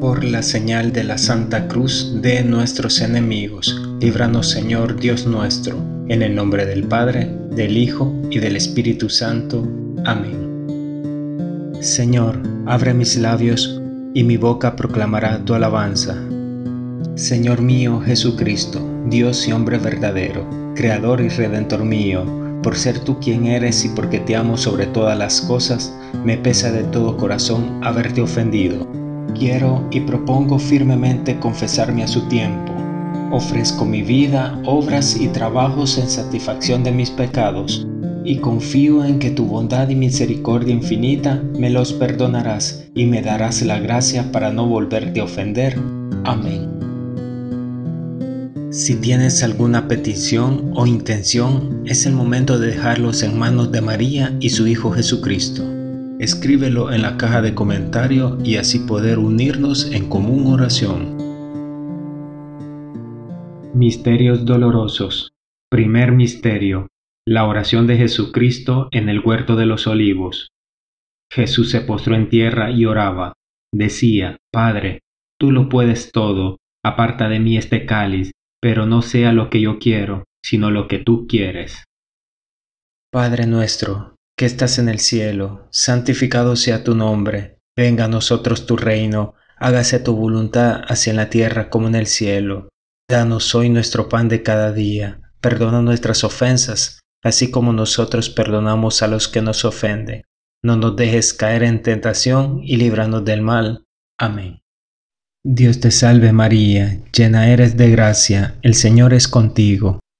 Por la señal de la Santa Cruz de nuestros enemigos, líbranos Señor Dios nuestro, en el nombre del Padre, del Hijo y del Espíritu Santo. Amén. Señor, abre mis labios, y mi boca proclamará tu alabanza. Señor mío Jesucristo, Dios y hombre verdadero, Creador y Redentor mío, por ser tú quien eres y porque te amo sobre todas las cosas, me pesa de todo corazón haberte ofendido Quiero y propongo firmemente confesarme a su tiempo. Ofrezco mi vida, obras y trabajos en satisfacción de mis pecados, y confío en que tu bondad y misericordia infinita me los perdonarás y me darás la gracia para no volverte a ofender. Amén. Si tienes alguna petición o intención, es el momento de dejarlos en manos de María y su Hijo Jesucristo. Escríbelo en la caja de comentario y así poder unirnos en común oración. Misterios dolorosos. Primer misterio. La oración de Jesucristo en el huerto de los olivos. Jesús se postró en tierra y oraba. Decía, Padre, tú lo puedes todo, aparta de mí este cáliz, pero no sea lo que yo quiero, sino lo que tú quieres. Padre nuestro, que estás en el cielo, santificado sea tu nombre, venga a nosotros tu reino, hágase tu voluntad así en la tierra como en el cielo. Danos hoy nuestro pan de cada día, perdona nuestras ofensas, así como nosotros perdonamos a los que nos ofenden. No nos dejes caer en tentación y líbranos del mal. Amén. Dios te salve María, llena eres de gracia, el Señor es contigo.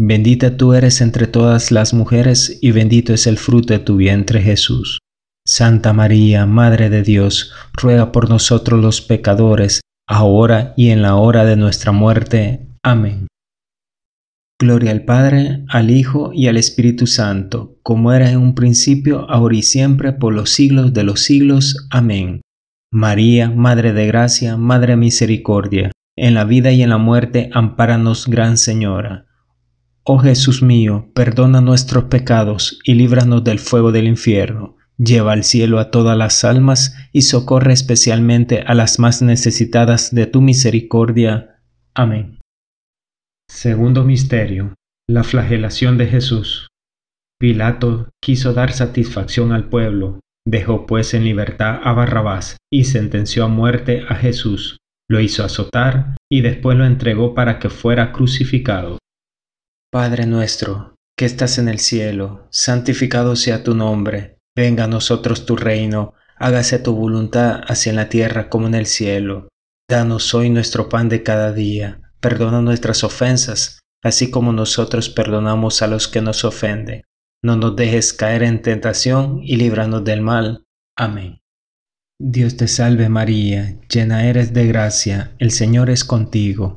Bendita tú eres entre todas las mujeres y bendito es el fruto de tu vientre Jesús. Santa María, Madre de Dios, ruega por nosotros los pecadores, ahora y en la hora de nuestra muerte. Amén. Gloria al Padre, al Hijo y al Espíritu Santo, como era en un principio, ahora y siempre, por los siglos de los siglos. Amén. María, Madre de Gracia, Madre de Misericordia, en la vida y en la muerte, ampáranos, Gran Señora. Oh Jesús mío, perdona nuestros pecados y líbranos del fuego del infierno. Lleva al cielo a todas las almas y socorre especialmente a las más necesitadas de tu misericordia. Amén. Segundo misterio. La flagelación de Jesús. Pilato quiso dar satisfacción al pueblo, dejó pues en libertad a Barrabás y sentenció a muerte a Jesús, lo hizo azotar y después lo entregó para que fuera crucificado. Padre nuestro, que estás en el cielo, santificado sea tu nombre, venga a nosotros tu reino, hágase tu voluntad así en la tierra como en el cielo. Danos hoy nuestro pan de cada día Perdona nuestras ofensas, así como nosotros perdonamos a los que nos ofenden. No nos dejes caer en tentación y líbranos del mal. Amén. Dios te salve María, llena eres de gracia, el Señor es contigo.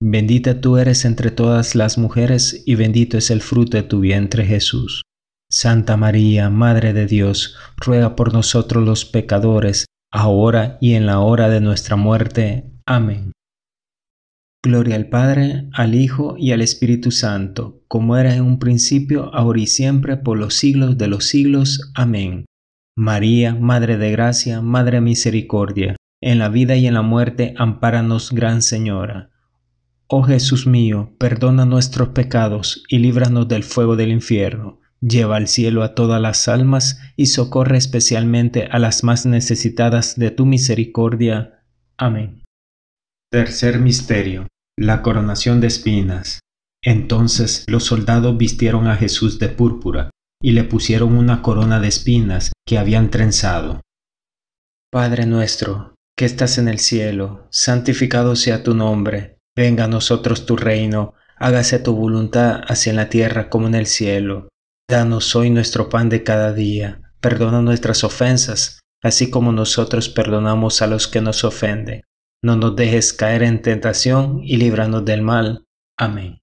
bendita tú eres entre todas las mujeres y bendito es el fruto de tu vientre Jesús. Santa María, Madre de Dios, ruega por nosotros los pecadores, ahora y en la hora de nuestra muerte. Amén. Gloria al Padre, al Hijo y al Espíritu Santo, como era en un principio, ahora y siempre, por los siglos de los siglos. Amén. María, Madre de Gracia, Madre de Misericordia, en la vida y en la muerte, ampáranos, Gran Señora. Oh Jesús mío, perdona nuestros pecados y líbranos del fuego del infierno. Lleva al cielo a todas las almas y socorre especialmente a las más necesitadas de tu misericordia. Amén. Tercer Misterio la coronación de espinas. Entonces los soldados vistieron a Jesús de púrpura y le pusieron una corona de espinas que habían trenzado. Padre nuestro, que estás en el cielo, santificado sea tu nombre, venga a nosotros tu reino, hágase tu voluntad así en la tierra como en el cielo. Danos hoy nuestro pan de cada día, perdona nuestras ofensas, así como nosotros perdonamos a los que nos ofenden. No nos dejes caer en tentación y líbranos del mal. Amén.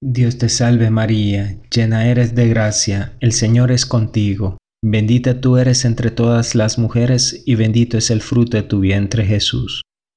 Dios te salve María, llena eres de gracia, el Señor es contigo. Bendita tú eres entre todas las mujeres y bendito es el fruto de tu vientre Jesús.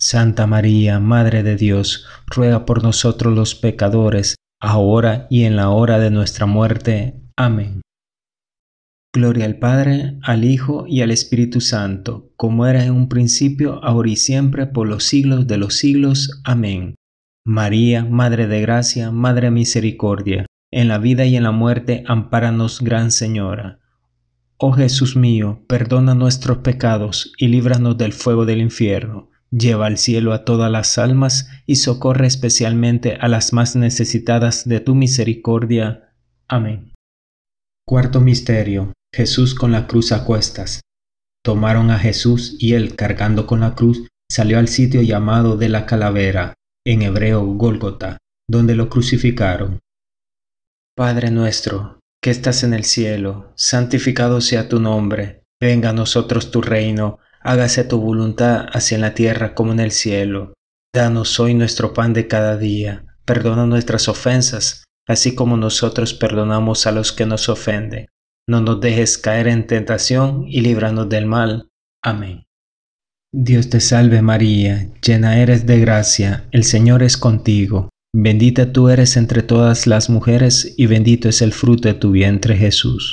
Santa María, Madre de Dios, ruega por nosotros los pecadores, ahora y en la hora de nuestra muerte. Amén. Gloria al Padre, al Hijo y al Espíritu Santo, como era en un principio, ahora y siempre, por los siglos de los siglos. Amén. María, Madre de Gracia, Madre de Misericordia, en la vida y en la muerte, ampáranos, Gran Señora. Oh Jesús mío, perdona nuestros pecados y líbranos del fuego del infierno. Lleva al cielo a todas las almas y socorre especialmente a las más necesitadas de tu misericordia. Amén. Cuarto Misterio. Jesús con la cruz a cuestas. Tomaron a Jesús y él, cargando con la cruz, salió al sitio llamado de la calavera, en hebreo Gólgota, donde lo crucificaron. Padre nuestro, que estás en el cielo, santificado sea tu nombre, venga a nosotros tu reino, hágase tu voluntad así en la tierra como en el cielo. Danos hoy nuestro pan de cada día, perdona nuestras ofensas, así como nosotros perdonamos a los que nos ofenden. No nos dejes caer en tentación y líbranos del mal. Amén. Dios te salve María, llena eres de gracia, el Señor es contigo. Bendita tú eres entre todas las mujeres y bendito es el fruto de tu vientre Jesús.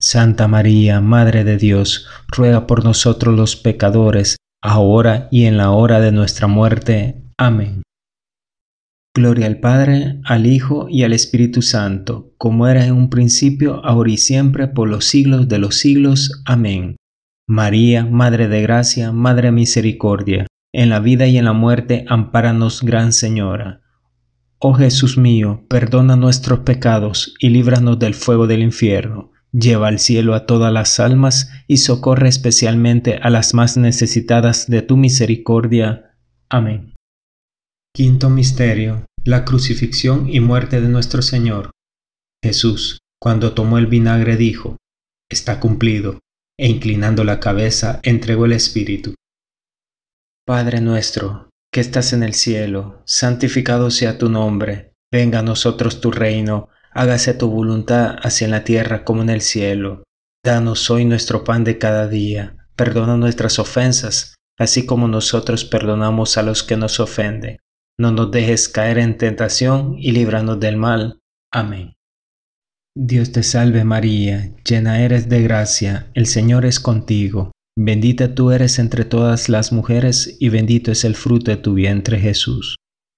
Santa María, Madre de Dios, ruega por nosotros los pecadores, ahora y en la hora de nuestra muerte. Amén. Gloria al Padre, al Hijo y al Espíritu Santo, como era en un principio, ahora y siempre, por los siglos de los siglos. Amén. María, Madre de Gracia, Madre Misericordia, en la vida y en la muerte, ampáranos, Gran Señora. Oh Jesús mío, perdona nuestros pecados y líbranos del fuego del infierno. Lleva al cielo a todas las almas y socorre especialmente a las más necesitadas de tu misericordia. Amén. Quinto Misterio. La crucifixión y muerte de nuestro Señor. Jesús, cuando tomó el vinagre, dijo, Está cumplido, e inclinando la cabeza, entregó el Espíritu. Padre nuestro, que estás en el cielo, santificado sea tu nombre, venga a nosotros tu reino, hágase tu voluntad así en la tierra como en el cielo. Danos hoy nuestro pan de cada día, perdona nuestras ofensas, así como nosotros perdonamos a los que nos ofenden no nos dejes caer en tentación y líbranos del mal. Amén. Dios te salve María, llena eres de gracia, el Señor es contigo, bendita tú eres entre todas las mujeres y bendito es el fruto de tu vientre Jesús.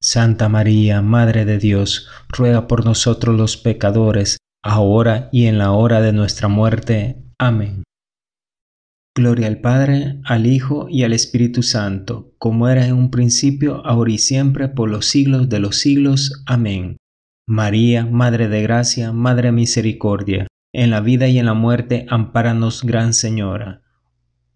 Santa María, Madre de Dios, ruega por nosotros los pecadores, ahora y en la hora de nuestra muerte. Amén. Gloria al Padre, al Hijo y al Espíritu Santo, como era en un principio, ahora y siempre, por los siglos de los siglos. Amén. María, Madre de Gracia, Madre Misericordia, en la vida y en la muerte, ampáranos, Gran Señora.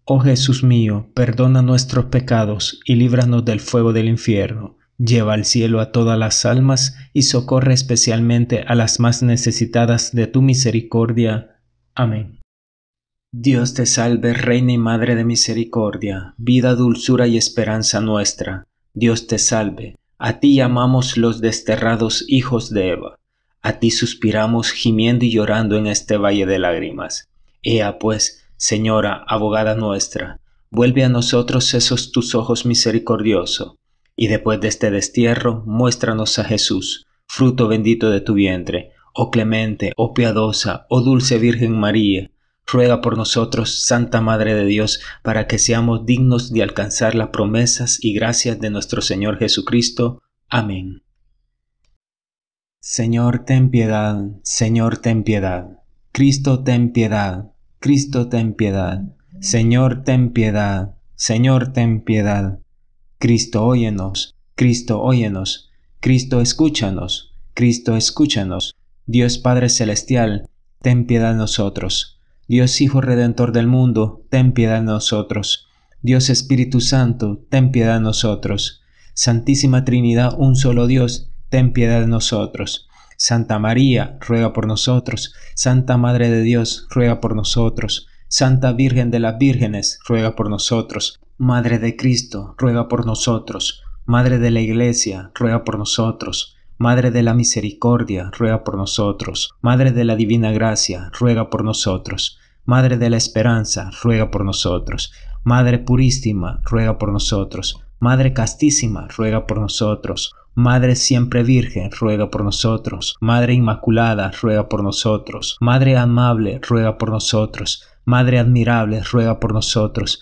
Oh Jesús mío, perdona nuestros pecados y líbranos del fuego del infierno. Lleva al cielo a todas las almas y socorre especialmente a las más necesitadas de tu misericordia. Amén. Dios te salve, Reina y Madre de Misericordia, vida, dulzura y esperanza nuestra. Dios te salve. A ti llamamos los desterrados hijos de Eva. A ti suspiramos gimiendo y llorando en este valle de lágrimas. Ea pues, Señora, abogada nuestra, vuelve a nosotros esos tus ojos misericordioso, y después de este destierro, muéstranos a Jesús, fruto bendito de tu vientre, oh clemente, oh piadosa, oh dulce Virgen María, ruega por nosotros, Santa Madre de Dios, para que seamos dignos de alcanzar las promesas y gracias de nuestro Señor Jesucristo. Amén. Señor, ten piedad, Señor, ten piedad. Cristo, ten piedad. Cristo ten piedad, Señor ten piedad, Señor ten piedad. Cristo óyenos, Cristo óyenos, Cristo escúchanos, Cristo escúchanos. Dios Padre Celestial, ten piedad de nosotros. Dios Hijo Redentor del mundo, ten piedad de nosotros. Dios Espíritu Santo, ten piedad de nosotros. Santísima Trinidad, un solo Dios, ten piedad de nosotros. Santa María, ruega por nosotros. Santa Madre de Dios, ruega por nosotros. Santa Virgen de las Vírgenes, ruega por nosotros. Madre de Cristo, ruega por nosotros. Madre de la Iglesia, ruega por nosotros. Madre de la Misericordia, ruega por nosotros. Madre de la Divina Gracia, ruega por nosotros. Madre de la Esperanza, ruega por nosotros. Madre Purísima, ruega por nosotros. Madre Castísima, ruega por nosotros. Madre siempre Virgen, ruega por nosotros. Madre Inmaculada, ruega por nosotros. Madre amable, ruega por nosotros. Madre admirable, ruega por nosotros.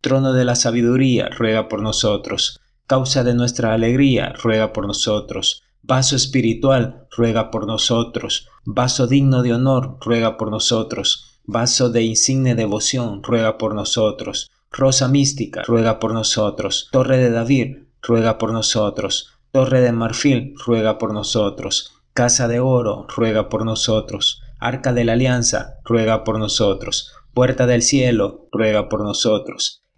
Trono de la sabiduría, ruega por nosotros. Causa de nuestra alegría, ruega por nosotros. Vaso espiritual, ruega por nosotros. Vaso digno de honor, ruega por nosotros. Vaso de insigne devoción, ruega por nosotros. Rosa mística, ruega por nosotros. Torre de David, ruega por nosotros. Torre de marfil, ruega por nosotros. Casa de oro, ruega por nosotros. Arca de la alianza, ruega por nosotros. Puerta del cielo, ruega por nosotros.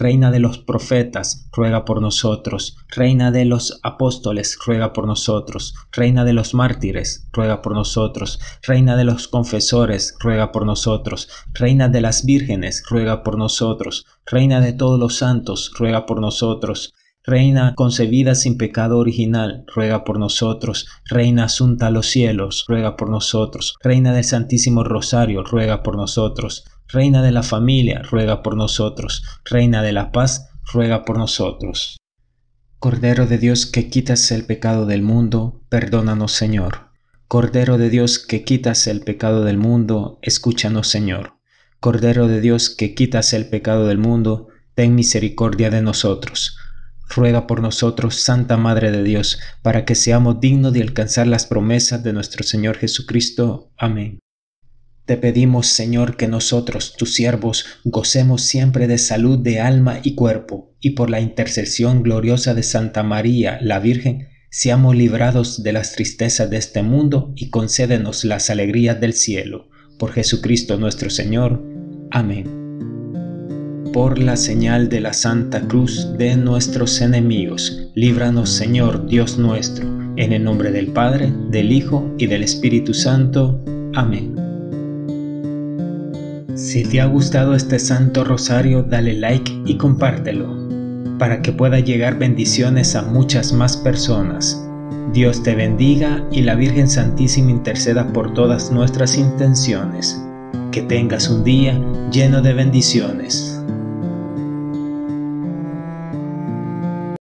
Reina de los profetas, ruega por nosotros. Reina de los apóstoles, ruega por nosotros. Reina de los mártires, ruega por nosotros. Reina de los confesores, ruega por nosotros. Reina de las vírgenes, ruega por nosotros. Reina de todos los santos, ruega por nosotros. Reina concebida sin pecado original, ruega por nosotros. Reina asunta a los cielos, ruega por nosotros. Reina del Santísimo Rosario, ruega por nosotros. Reina de la familia, ruega por nosotros. Reina de la paz, ruega por nosotros. Cordero de Dios que quitas el pecado del mundo, perdónanos Señor. Cordero de Dios que quitas el pecado del mundo, escúchanos Señor. Cordero de Dios que quitas el pecado del mundo, ten misericordia de nosotros. Ruega por nosotros, Santa Madre de Dios, para que seamos dignos de alcanzar las promesas de nuestro Señor Jesucristo. Amén. Te pedimos, Señor, que nosotros, tus siervos, gocemos siempre de salud de alma y cuerpo, y por la intercesión gloriosa de Santa María, la Virgen, seamos librados de las tristezas de este mundo y concédenos las alegrías del cielo. Por Jesucristo nuestro Señor. Amén. Por la señal de la Santa Cruz de nuestros enemigos, líbranos Señor Dios nuestro, en el nombre del Padre, del Hijo y del Espíritu Santo. Amén. Si te ha gustado este Santo Rosario, dale like y compártelo para que pueda llegar bendiciones a muchas más personas. Dios te bendiga y la Virgen Santísima interceda por todas nuestras intenciones. Que tengas un día lleno de bendiciones.